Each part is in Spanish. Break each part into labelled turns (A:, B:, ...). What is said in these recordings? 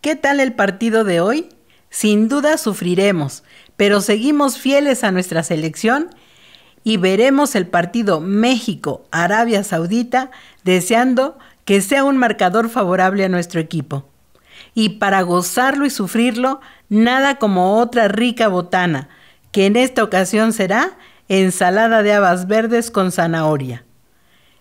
A: ¿Qué tal el partido de hoy? Sin duda sufriremos, pero seguimos fieles a nuestra selección y veremos el partido México-Arabia Saudita deseando que sea un marcador favorable a nuestro equipo. Y para gozarlo y sufrirlo, nada como otra rica botana, que en esta ocasión será ensalada de habas verdes con zanahoria.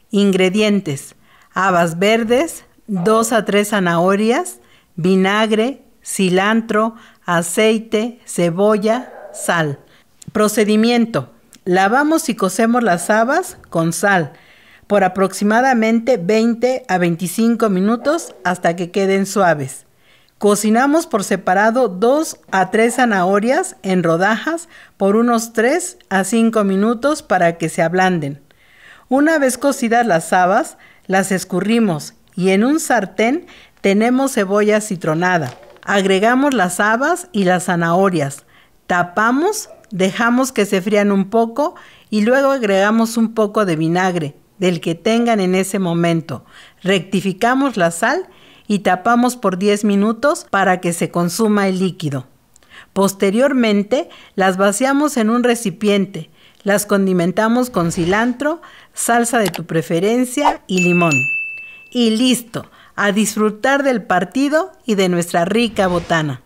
A: Ingredientes: habas verdes, 2 a 3 zanahorias, vinagre, cilantro, aceite, cebolla, sal. Procedimiento. Lavamos y cocemos las habas con sal por aproximadamente 20 a 25 minutos hasta que queden suaves. Cocinamos por separado 2 a 3 zanahorias en rodajas por unos 3 a 5 minutos para que se ablanden. Una vez cocidas las habas, las escurrimos y en un sartén tenemos cebolla citronada. Agregamos las habas y las zanahorias. Tapamos, dejamos que se frían un poco y luego agregamos un poco de vinagre, del que tengan en ese momento. Rectificamos la sal y tapamos por 10 minutos para que se consuma el líquido. Posteriormente, las vaciamos en un recipiente, las condimentamos con cilantro, salsa de tu preferencia y limón y listo, a disfrutar del partido y de nuestra rica botana.